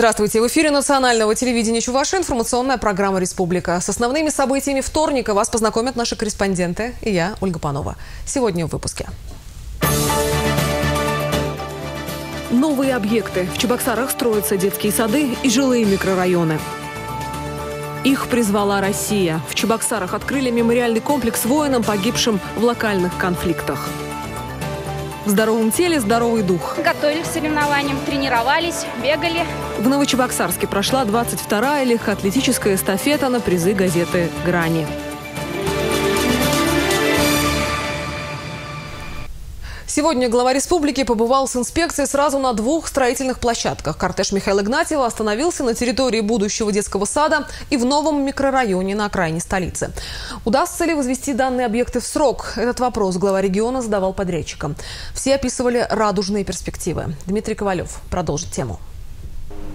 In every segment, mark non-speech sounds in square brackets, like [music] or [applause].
Здравствуйте. В эфире национального телевидения Чуваша информационная программа «Республика». С основными событиями вторника вас познакомят наши корреспонденты и я, Ольга Панова. Сегодня в выпуске. Новые объекты. В Чебоксарах строятся детские сады и жилые микрорайоны. Их призвала Россия. В Чебоксарах открыли мемориальный комплекс воинам, погибшим в локальных конфликтах. В здоровом теле здоровый дух. Готовились к соревнованиям, тренировались, бегали. В Новочебоксарске прошла 22-я легкоатлетическая эстафета на призы газеты «Грани». Сегодня глава республики побывал с инспекцией сразу на двух строительных площадках. Кортеж Михаила Игнатьева остановился на территории будущего детского сада и в новом микрорайоне на окраине столицы. Удастся ли возвести данные объекты в срок? Этот вопрос глава региона задавал подрядчикам. Все описывали радужные перспективы. Дмитрий Ковалев продолжит тему.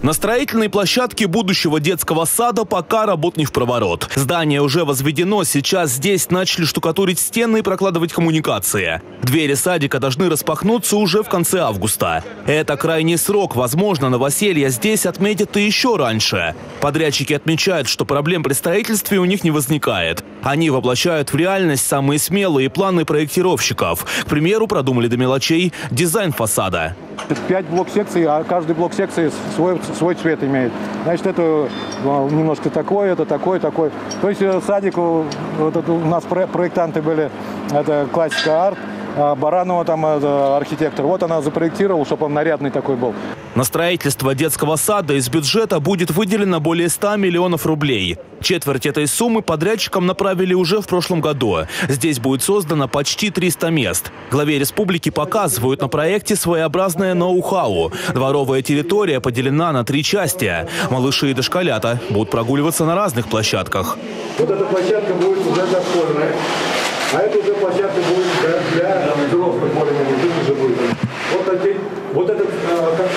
На строительной площадке будущего детского сада пока работ не в проворот. Здание уже возведено, сейчас здесь начали штукатурить стены и прокладывать коммуникации. Двери садика должны распахнуться уже в конце августа. Это крайний срок, возможно, новоселье здесь отметят и еще раньше. Подрядчики отмечают, что проблем при строительстве у них не возникает. Они воплощают в реальность самые смелые планы проектировщиков. К примеру, продумали до мелочей дизайн фасада. Пять блок-секций, а каждый блок-секции свой, свой цвет имеет. Значит, это ну, немножко такое, это такое, такое. То есть э, садик, вот это у нас проектанты были, это классика арт, а Баранова там архитектор. Вот она запроектировала, чтобы он нарядный такой был. На строительство детского сада из бюджета будет выделено более 100 миллионов рублей. Четверть этой суммы подрядчикам направили уже в прошлом году. Здесь будет создано почти 300 мест. Главе республики показывают на проекте своеобразное ноу-хау. Дворовая территория поделена на три части. Малыши и дошколята будут прогуливаться на разных площадках. Вот эта площадка будет уже дошкольная. А это уже площадка будет для, для взрослых более-менее, уже будет. Вот, эти, вот этот, э, как,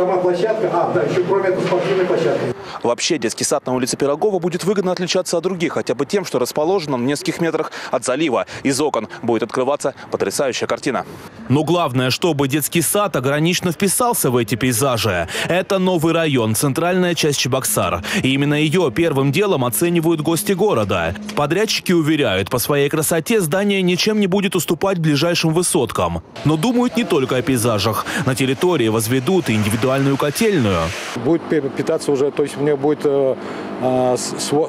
сама площадка, а, да, еще кроме этой спортивной площадки. Вообще, детский сад на улице Пирогова будет выгодно отличаться от других, хотя бы тем, что расположен он в нескольких метрах от залива. Из окон будет открываться потрясающая картина. Но главное, чтобы детский сад ограниченно вписался в эти пейзажи. Это новый район, центральная часть Чебоксар. И именно ее первым делом оценивают гости города. Подрядчики уверяют, по своей красоте здание ничем не будет уступать ближайшим высоткам. Но думают не только о пейзажах. На территории возведут и индивидуальную котельную. Будет питаться уже, то есть у нее будет э, э,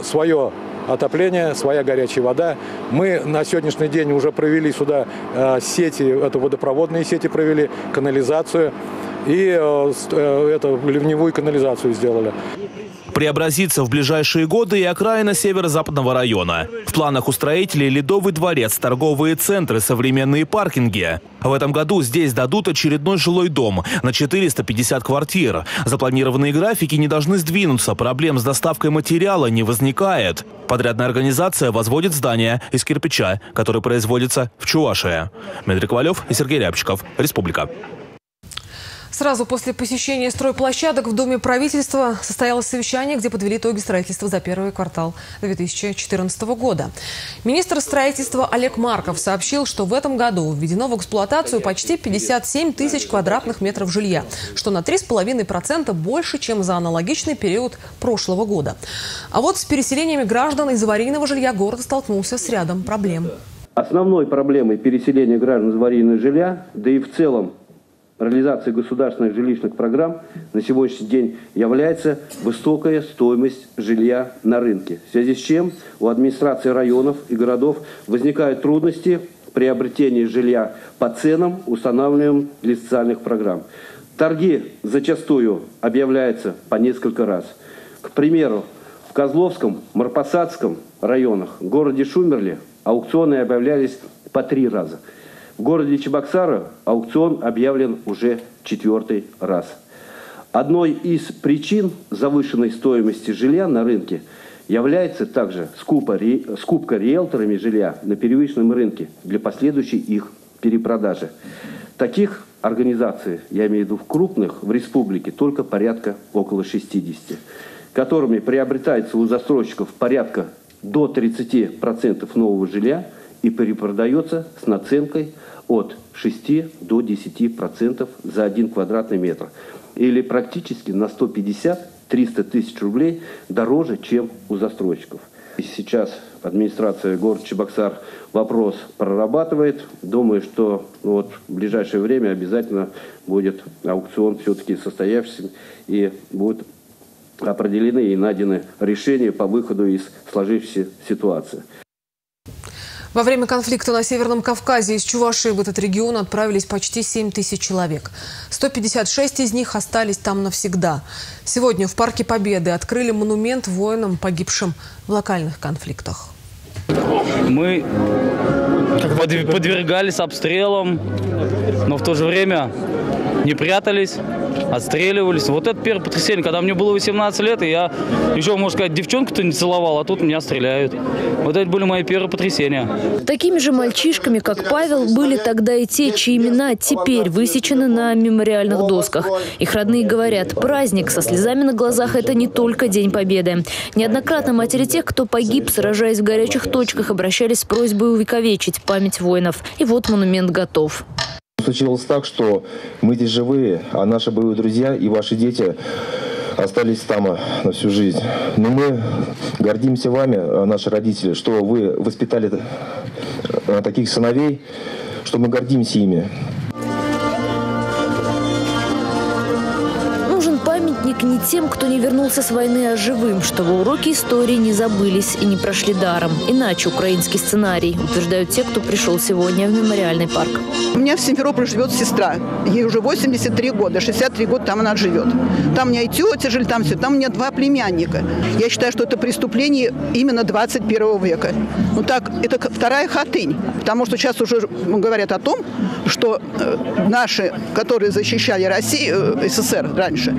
свое отопление, своя горячая вода. Мы на сегодняшний день уже провели сюда э, сети, это водопроводные сети провели, канализацию и это ливневую канализацию сделали. Преобразится в ближайшие годы и окраина северо-западного района. В планах у строителей Ледовый дворец, торговые центры, современные паркинги. В этом году здесь дадут очередной жилой дом на 450 квартир. Запланированные графики не должны сдвинуться, проблем с доставкой материала не возникает. Подрядная организация возводит здание из кирпича, который производится в Чувашии. Дмитрий Ковалев и Сергей Рябчиков. Республика. Сразу после посещения стройплощадок в Доме правительства состоялось совещание, где подвели итоги строительства за первый квартал 2014 года. Министр строительства Олег Марков сообщил, что в этом году введено в эксплуатацию почти 57 тысяч квадратных метров жилья, что на 3,5% больше, чем за аналогичный период прошлого года. А вот с переселениями граждан из аварийного жилья город столкнулся с рядом проблем. Основной проблемой переселения граждан из аварийного жилья, да и в целом реализации государственных жилищных программ на сегодняшний день является высокая стоимость жилья на рынке, в связи с чем у администрации районов и городов возникают трудности в приобретении жилья по ценам, устанавливаемым для социальных программ. Торги зачастую объявляются по несколько раз. К примеру, в Козловском, Марпасадском районах, городе Шумерле аукционы объявлялись по три раза – в городе Чебоксары аукцион объявлен уже четвертый раз. Одной из причин завышенной стоимости жилья на рынке является также скупа, скупка риэлторами жилья на первичном рынке для последующей их перепродажи. Таких организаций, я имею в виду крупных, в республике только порядка около 60, которыми приобретается у застройщиков порядка до 30% нового жилья и перепродается с наценкой от 6 до 10% за один квадратный метр. или практически на 150-300 тысяч рублей дороже, чем у застройщиков. И сейчас администрация города Чебоксар вопрос прорабатывает. Думаю, что вот в ближайшее время обязательно будет аукцион все-таки состоявшийся и будут определены и найдены решения по выходу из сложившейся ситуации. Во время конфликта на Северном Кавказе из Чувашии в этот регион отправились почти 7 тысяч человек. 156 из них остались там навсегда. Сегодня в Парке Победы открыли монумент воинам, погибшим в локальных конфликтах. Мы подвергались обстрелам, но в то же время не прятались, отстреливались. Вот это первое потрясение, когда мне было 18 лет, и я еще, можно сказать, девчонку-то не целовал, а тут меня стреляют. Вот это были мои первые потрясения. Такими же мальчишками, как Павел, были тогда и те, чьи имена теперь высечены на мемориальных досках. Их родные говорят, праздник со слезами на глазах – это не только День Победы. Неоднократно матери тех, кто погиб, сражаясь в горячих точках, обращались с просьбой увековечить память воинов. И вот монумент готов. Случилось так, что мы здесь живые, а наши боевые друзья и ваши дети остались там э, на всю жизнь. Но мы гордимся вами, э, наши родители, что вы воспитали э, таких сыновей, что мы гордимся ими. Не тем, кто не вернулся с войны, а живым, чтобы уроки истории не забылись и не прошли даром. Иначе украинский сценарий, утверждают те, кто пришел сегодня в мемориальный парк. У меня в Симферополе живет сестра. Ей уже 83 года, 63 года там она живет. Там у меня и тетя жили, там все. Там у меня два племянника. Я считаю, что это преступление именно 21 века. Ну так, это вторая хатынь. Потому что сейчас уже говорят о том, что э, наши, которые защищали Россию, э, СССР раньше,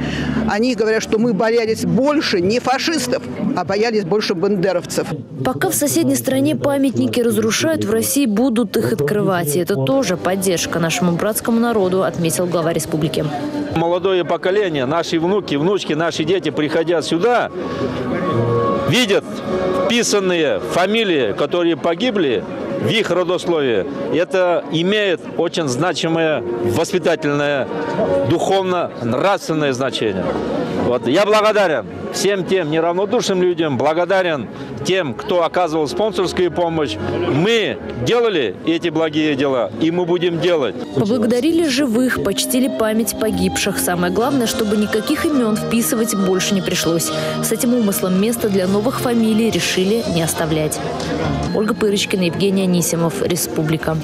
они говорят, что мы боялись больше не фашистов, а боялись больше бандеровцев. Пока в соседней стране памятники разрушают, в России будут их открывать. И это тоже поддержка нашему братскому народу, отметил глава республики. Молодое поколение, наши внуки, внучки, наши дети, приходя сюда, видят вписанные фамилии, которые погибли, в их родословие. Это имеет очень значимое воспитательное, духовно-нравственное значение. Вот. Я благодарен всем тем неравнодушным людям, благодарен тем, кто оказывал спонсорскую помощь. Мы делали эти благие дела, и мы будем делать. Поблагодарили живых, почтили память погибших. Самое главное, чтобы никаких имен вписывать больше не пришлось. С этим умыслом место для новых фамилий решили не оставлять. Ольга Пырочкина, Евгений Анисимов, Республика.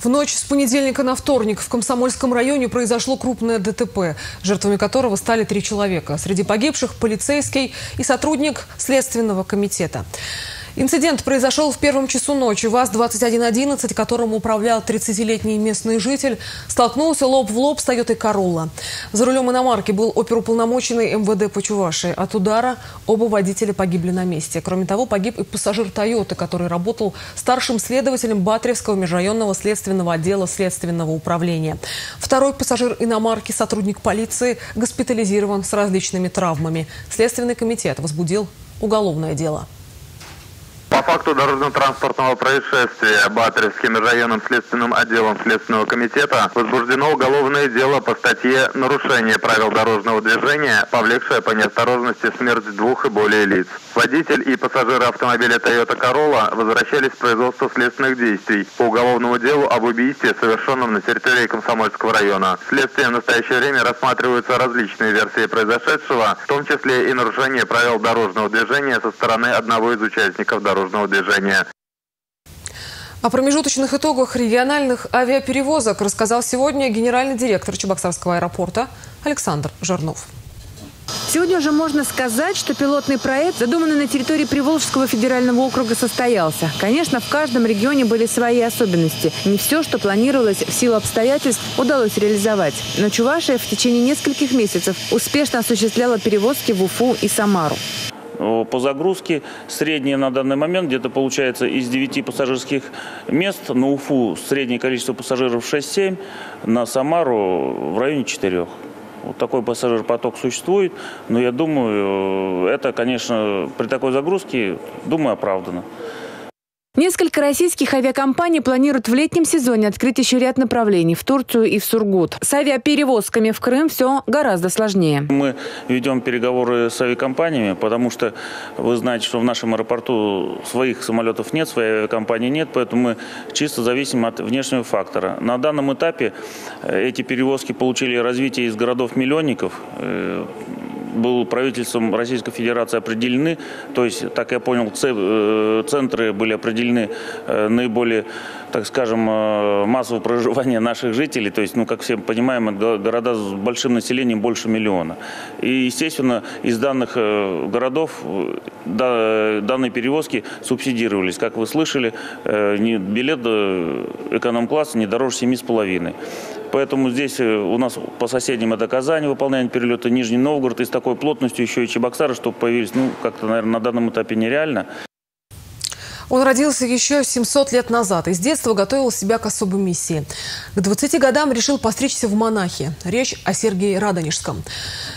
В ночь с понедельника на вторник в Комсомольском районе произошло крупное ДТП, жертвами которого стали три человека. Среди погибших полицейский и сотрудник Следственного комитета. Инцидент произошел в первом часу ночи. ВАЗ-2111, которым управлял 30-летний местный житель, столкнулся лоб в лоб с Тойотой Королла. За рулем иномарки был оперуполномоченный МВД по Чувашии. От удара оба водителя погибли на месте. Кроме того, погиб и пассажир Тойоты, который работал старшим следователем Батревского межрайонного следственного отдела следственного управления. Второй пассажир иномарки, сотрудник полиции, госпитализирован с различными травмами. Следственный комитет возбудил уголовное дело. Факту дорожно-транспортного происшествия Батаревским районным следственным отделом Следственного комитета возбуждено уголовное дело по статье «Нарушение правил дорожного движения, повлекшее по неосторожности смерть двух и более лиц». Водитель и пассажиры автомобиля Toyota Corolla возвращались в производство следственных действий по уголовному делу об убийстве, совершенном на территории Комсомольского района. Следствием в настоящее время рассматриваются различные версии произошедшего, в том числе и нарушение правил дорожного движения со стороны одного из участников дорожного дорожного движения. О промежуточных итогах региональных авиаперевозок рассказал сегодня генеральный директор Чебоксарского аэропорта Александр Жернов. Сегодня уже можно сказать, что пилотный проект, задуманный на территории Приволжского федерального округа, состоялся. Конечно, в каждом регионе были свои особенности. Не все, что планировалось в силу обстоятельств, удалось реализовать. Но Чувашия в течение нескольких месяцев успешно осуществляла перевозки в Уфу и Самару. По загрузке среднее на данный момент где-то получается из 9 пассажирских мест на Уфу среднее количество пассажиров 6-7, на Самару в районе 4. Вот такой пассажир-поток существует, но я думаю, это, конечно, при такой загрузке, думаю, оправдано. Несколько российских авиакомпаний планируют в летнем сезоне открыть еще ряд направлений в Турцию и в Сургут. С авиаперевозками в Крым все гораздо сложнее. Мы ведем переговоры с авиакомпаниями, потому что вы знаете, что в нашем аэропорту своих самолетов нет, своей авиакомпании нет, поэтому мы чисто зависим от внешнего фактора. На данном этапе э, эти перевозки получили развитие из городов-миллионников, э, был правительством Российской Федерации определены, то есть, так я понял, э, центры были определены э, наиболее, так скажем, э, массового проживания наших жителей, то есть, ну, как все понимаем, города с большим населением больше миллиона. И, естественно, из данных городов данные перевозки субсидировались. Как вы слышали, билет эконом-класса не дороже 7,5. Поэтому здесь э, у нас по соседним это Казань, выполняем перелеты Нижний Новгород. И с такой плотностью еще и Чебоксары, чтобы появились, ну, как-то, наверное, на данном этапе нереально. Он родился еще 700 лет назад и с детства готовил себя к особой миссии. К 20 годам решил постричься в монахи. Речь о Сергее Радонежском.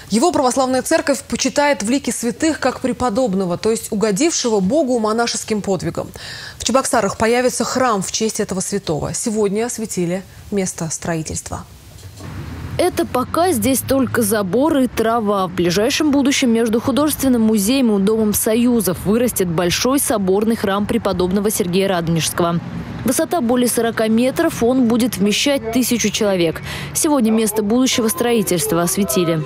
Его православная церковь почитает в лике святых как преподобного, то есть угодившего Богу монашеским подвигом. В Чебоксарах появится храм в честь этого святого. Сегодня осветили место строительства. Это пока здесь только заборы и трава. В ближайшем будущем между художественным музеем и Домом Союзов вырастет большой соборный храм преподобного Сергея Радонежского. Высота более 40 метров, он будет вмещать тысячу человек. Сегодня место будущего строительства осветили.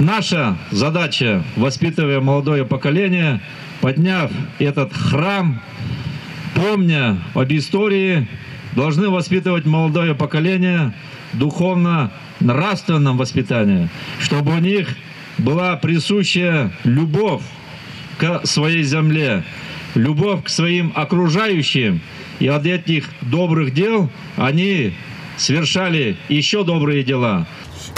Наша задача, воспитывая молодое поколение, подняв этот храм помня об истории, должны воспитывать молодое поколение духовно-нравственном воспитании, чтобы у них была присущая любовь к своей земле, любовь к своим окружающим, и от этих добрых дел они совершали еще добрые дела.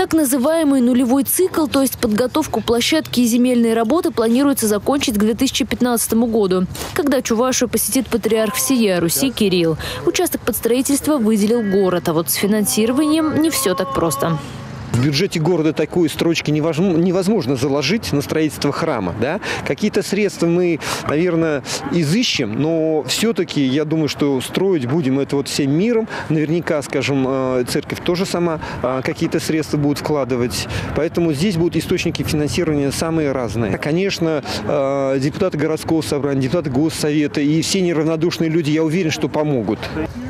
Так называемый нулевой цикл, то есть подготовку площадки и земельные работы, планируется закончить к 2015 году, когда Чувашию посетит патриарх всея Руси Кирилл. Участок под строительство выделил город, а вот с финансированием не все так просто. В бюджете города такой строчки невозможно заложить на строительство храма. Да? Какие-то средства мы, наверное, изыщем, но все-таки я думаю, что строить будем это вот всем миром. Наверняка, скажем, э, церковь тоже сама э, какие-то средства будет вкладывать. Поэтому здесь будут источники финансирования самые разные. Конечно, э, депутаты городского собрания, депутаты госсовета и все неравнодушные люди, я уверен, что помогут.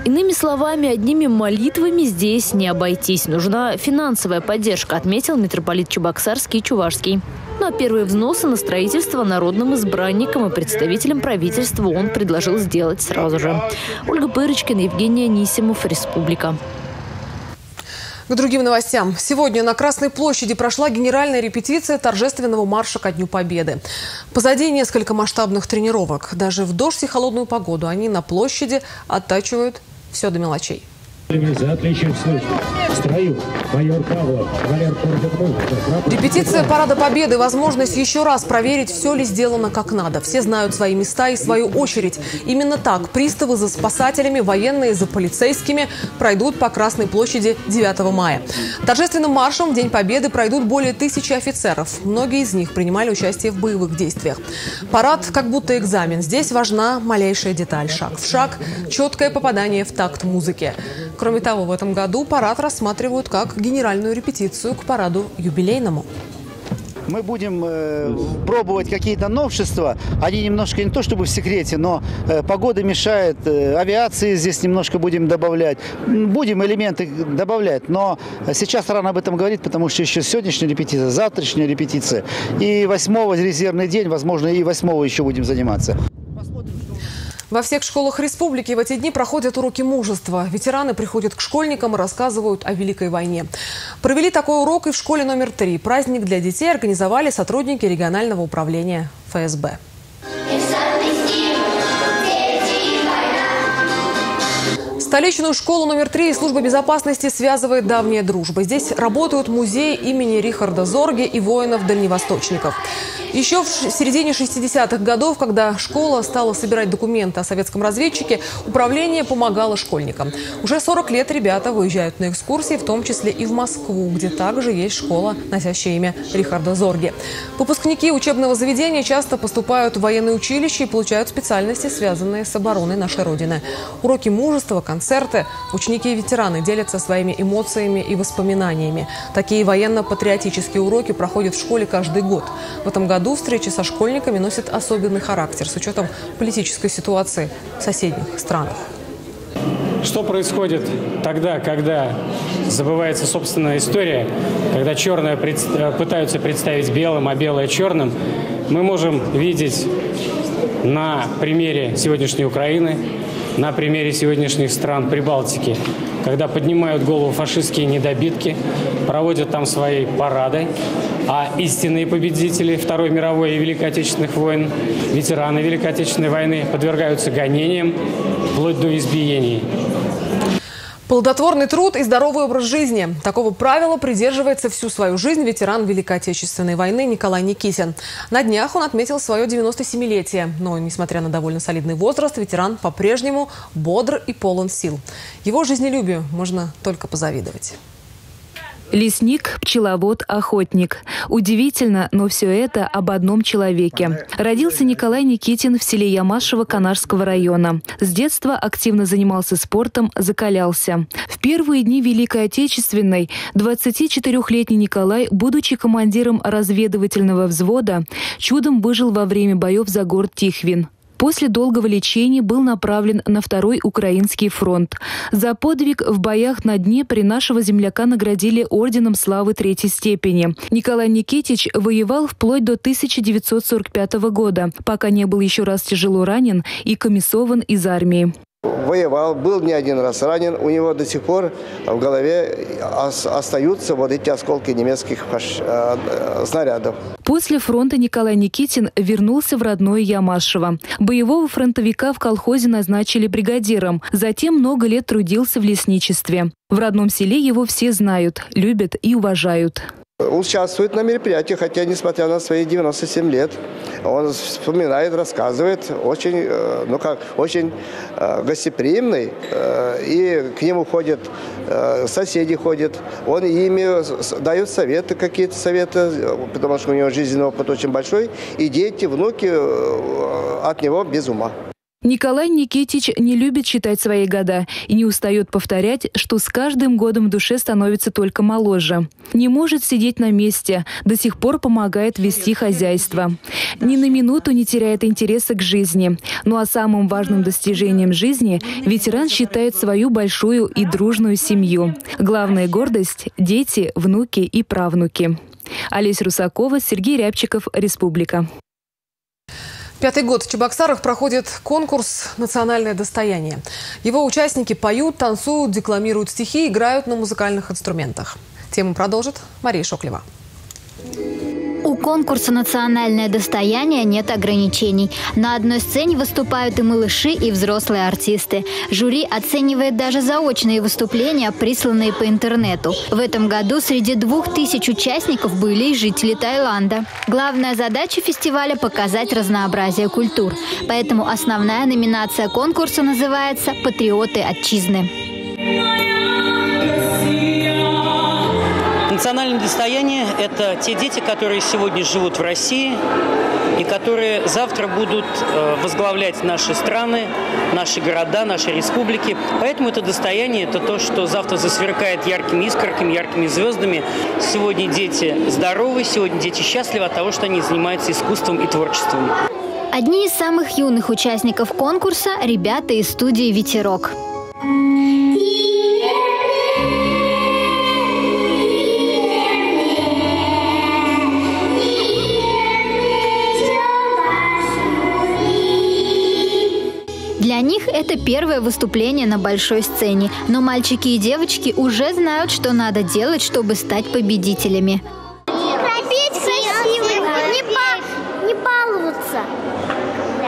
Иными словами, одними молитвами здесь не обойтись. Нужна финансовая поддержка, отметил митрополит Чебоксарский и Чувашский. Ну а первые взносы на строительство народным избранникам и представителям правительства он предложил сделать сразу же. Ольга Пырочкина, Евгения Нисимов, Республика. К другим новостям. Сегодня на Красной площади прошла генеральная репетиция торжественного марша ко Дню Победы. Позади несколько масштабных тренировок. Даже в дождь и холодную погоду они на площади оттачивают все до мелочей за отличие в службе. В строю майор Павлов, Валер Репетиция Парада Победы – возможность еще раз проверить, все ли сделано как надо. Все знают свои места и свою очередь. Именно так приставы за спасателями, военные за полицейскими пройдут по Красной площади 9 мая. Торжественным маршем в День Победы пройдут более тысячи офицеров. Многие из них принимали участие в боевых действиях. Парад как будто экзамен. Здесь важна малейшая деталь. Шаг в шаг, четкое попадание в такт музыки. Кроме того, в этом году парад рассматривают как генеральную репетицию к параду юбилейному мы будем э, пробовать какие-то новшества. Они немножко не то чтобы в секрете, но э, погода мешает, э, авиации здесь немножко будем добавлять. Будем элементы добавлять, но сейчас рано об этом говорить, потому что еще сегодняшняя репетиция, завтрашняя репетиция. И 8 резервный день, возможно, и 8 еще будем заниматься. Во всех школах республики в эти дни проходят уроки мужества. Ветераны приходят к школьникам и рассказывают о Великой войне. Провели такой урок и в школе номер три. Праздник для детей организовали сотрудники регионального управления ФСБ. Столичную школу номер три и служба безопасности связывает давняя дружба. Здесь работают музеи имени Рихарда Зорге и воинов-дальневосточников. Еще в середине 60-х годов, когда школа стала собирать документы о советском разведчике, управление помогало школьникам. Уже 40 лет ребята выезжают на экскурсии, в том числе и в Москву, где также есть школа, носящая имя Рихарда Зорги. Выпускники учебного заведения часто поступают в военное училище и получают специальности, связанные с обороной нашей Родины. Уроки мужества, концерты. Ученики и ветераны делятся своими эмоциями и воспоминаниями. Такие военно-патриотические уроки проходят в школе каждый год. В этом году году встречи со школьниками носят особенный характер с учетом политической ситуации в соседних странах. Что происходит тогда, когда забывается собственная история, когда черное э, пытаются представить белым, а белое черным, мы можем видеть на примере сегодняшней Украины, на примере сегодняшних стран Прибалтики, когда поднимают голову фашистские недобитки, проводят там свои парады, а истинные победители Второй мировой и Великой Отечественных войн, ветераны Великой Отечественной войны подвергаются гонениям вплоть до избиений. Плодотворный труд и здоровый образ жизни. Такого правила придерживается всю свою жизнь ветеран Великой Отечественной войны Николай Никитин. На днях он отметил свое 97-летие. Но, несмотря на довольно солидный возраст, ветеран по-прежнему бодр и полон сил. Его жизнелюбию можно только позавидовать. Лесник, пчеловод, охотник. Удивительно, но все это об одном человеке. Родился Николай Никитин в селе Ямашево Канарского района. С детства активно занимался спортом, закалялся. В первые дни Великой Отечественной 24-летний Николай, будучи командиром разведывательного взвода, чудом выжил во время боев за город Тихвин. После долгого лечения был направлен на Второй Украинский фронт. За подвиг в боях на Днепре нашего земляка наградили Орденом Славы Третьей степени. Николай Никитич воевал вплоть до 1945 года, пока не был еще раз тяжело ранен и комиссован из армии воевал, был не один раз ранен. У него до сих пор в голове остаются вот эти осколки немецких э, снарядов. После фронта Николай Никитин вернулся в родное Ямашево. Боевого фронтовика в колхозе назначили бригадиром. Затем много лет трудился в лесничестве. В родном селе его все знают, любят и уважают. Участвует на мероприятиях, хотя, несмотря на свои 97 лет, он вспоминает, рассказывает, очень, э, ну как, очень э, гостеприимный, э, и к нему ходят соседи ходят, он ими дает советы, какие-то советы, потому что у него жизненный опыт очень большой, и дети, внуки от него без ума. Николай Никитич не любит считать свои года и не устает повторять, что с каждым годом в душе становится только моложе. Не может сидеть на месте, до сих пор помогает вести хозяйство. Ни на минуту не теряет интереса к жизни. Ну а самым важным достижением жизни ветеран считает свою большую и дружную семью. Главная гордость – дети, внуки и правнуки. Олеся Русакова, Сергей Рябчиков, Республика. Пятый год в Чебоксарах проходит конкурс «Национальное достояние». Его участники поют, танцуют, декламируют стихи, играют на музыкальных инструментах. Тему продолжит Мария Шоклева. У конкурса «Национальное достояние» нет ограничений. На одной сцене выступают и малыши, и взрослые артисты. Жюри оценивает даже заочные выступления, присланные по интернету. В этом году среди двух тысяч участников были и жители Таиланда. Главная задача фестиваля – показать разнообразие культур. Поэтому основная номинация конкурса называется «Патриоты отчизны». Национальное достояние – это те дети, которые сегодня живут в России и которые завтра будут э, возглавлять наши страны, наши города, наши республики. Поэтому это достояние – это то, что завтра засверкает яркими искорками, яркими звездами. Сегодня дети здоровы, сегодня дети счастливы от того, что они занимаются искусством и творчеством. Одни из самых юных участников конкурса – ребята из студии «Ветерок». Для них это первое выступление на большой сцене, но мальчики и девочки уже знают, что надо делать, чтобы стать победителями. Петь красиво, не, ба не баловаться.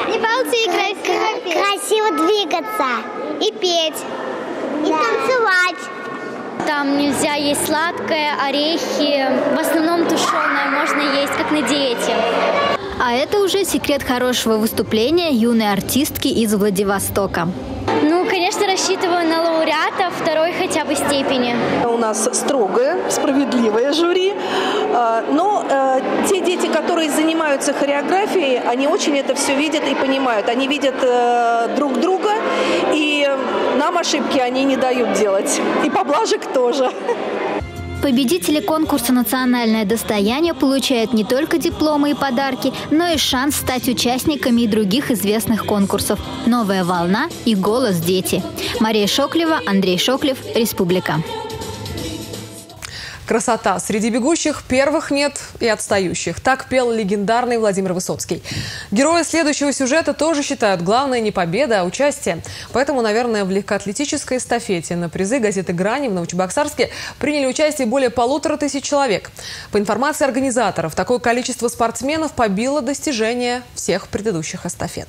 Не баловаться и красиво, красиво двигаться. И петь. И да. танцевать. Там нельзя есть сладкое, орехи. В основном тушеное можно есть, как на диете. А это уже секрет хорошего выступления юной артистки из Владивостока. Ну, конечно, рассчитываю на лауреата второй хотя бы степени. У нас строгое, справедливое жюри, а, но э, те дети, которые занимаются хореографией, они очень это все видят и понимают. Они видят э, друг друга, и нам ошибки они не дают делать. И поблажек тоже. [laughs] Победители конкурса «Национальное достояние» получают не только дипломы и подарки, но и шанс стать участниками и других известных конкурсов «Новая волна» и «Голос дети». Мария Шоклева, Андрей Шоклев, Республика. Красота. Среди бегущих первых нет и отстающих. Так пел легендарный Владимир Высоцкий. Герои следующего сюжета тоже считают, главное не победа, а участие. Поэтому, наверное, в легкоатлетической эстафете на призы газеты «Грани» в Новочебоксарске приняли участие более полутора тысяч человек. По информации организаторов, такое количество спортсменов побило достижения всех предыдущих эстафет.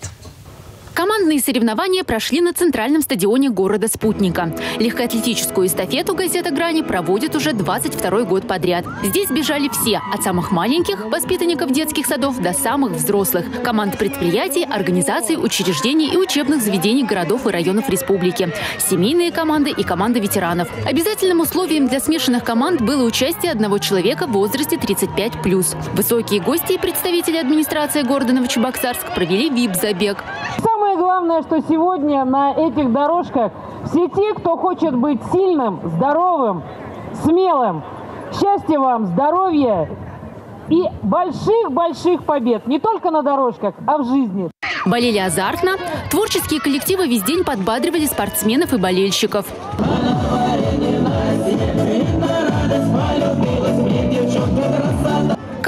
Командные соревнования прошли на центральном стадионе города Спутника. Легкоатлетическую эстафету газета «Грани» проводит уже 22 год подряд. Здесь бежали все, от самых маленьких, воспитанников детских садов, до самых взрослых. Команд предприятий, организаций, учреждений и учебных заведений городов и районов республики. Семейные команды и команды ветеранов. Обязательным условием для смешанных команд было участие одного человека в возрасте 35+. Высокие гости и представители администрации города Новочебоксарск провели ВИП-забег. Самое главное, что сегодня на этих дорожках все те, кто хочет быть сильным, здоровым, смелым. Счастья вам, здоровья и больших-больших побед. Не только на дорожках, а в жизни. Болели азартно. Творческие коллективы весь день подбадривали спортсменов и болельщиков.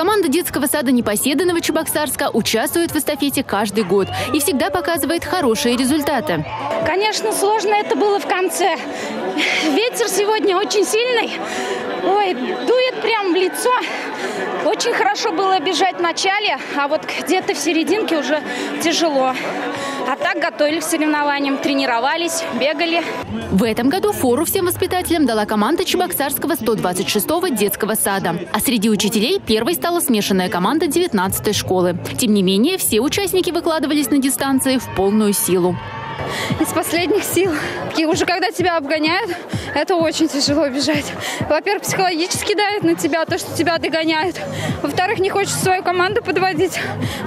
Команда детского сада «Непоседа» Новочебоксарска участвует в эстафете каждый год и всегда показывает хорошие результаты. Конечно, сложно это было в конце. Ветер сегодня очень сильный. Ой, дует прям в лицо. Очень хорошо было бежать в начале, а вот где-то в серединке уже тяжело. А так готовились к соревнованиям, тренировались, бегали. В этом году фору всем воспитателям дала команда Чебоксарского 126-го детского сада. А среди учителей первой стала смешанная команда 19-й школы. Тем не менее, все участники выкладывались на дистанции в полную силу из последних сил. И уже когда тебя обгоняют, это очень тяжело бежать. Во-первых, психологически давит на тебя то, что тебя догоняют. Во-вторых, не хочется свою команду подводить,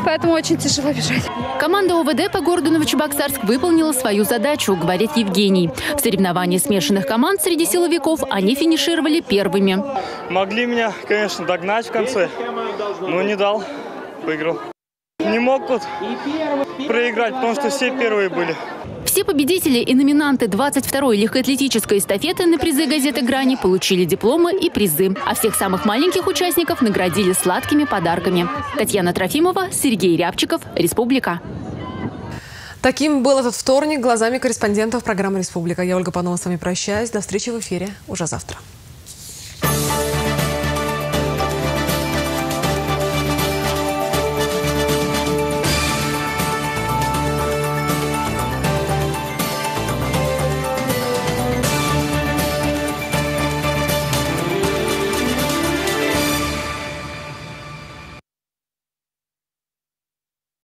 поэтому очень тяжело бежать. Команда ОВД по городу Новочебоксарск выполнила свою задачу, говорит Евгений. В соревновании смешанных команд среди силовиков они финишировали первыми. Могли меня, конечно, догнать в конце, но не дал, выиграл. Не мог тут проиграть, потому что все первые были. Все победители и номинанты 22-й легкоатлетической эстафеты на призы газеты «Грани» получили дипломы и призы. А всех самых маленьких участников наградили сладкими подарками. Татьяна Трофимова, Сергей Рябчиков, Республика. Таким был этот вторник глазами корреспондентов программы «Республика». Я, Ольга Панова, с вами прощаюсь. До встречи в эфире уже завтра.